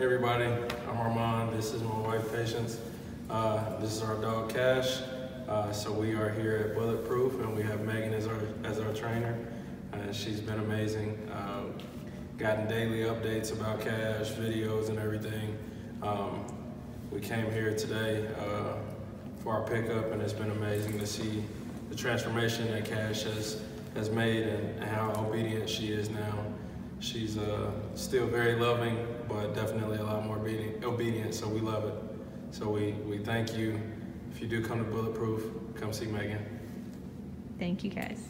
Everybody, I'm Armand. This is my wife, Patience. Uh, this is our dog, Kash. Uh, so we are here at Bulletproof, and we have Megan as our as our trainer, and she's been amazing. Uh, gotten daily updates about Kash, videos, and everything. Um, we came here today uh, for our pickup, and it's been amazing to see the transformation that Kash has has made and how obedient she is now. She's uh, still very loving, but definitely a lot more obedient, obedient, so we love it. So we, we thank you. If you do come to Bulletproof, come see Megan. Thank you guys.